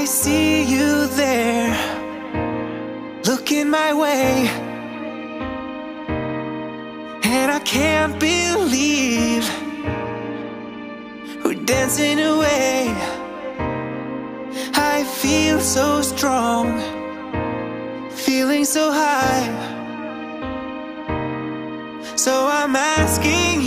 I see you there, looking my way. And I can't believe we're dancing away. I feel so strong, feeling so high. So I'm asking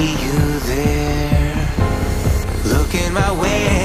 see you there. Looking my way.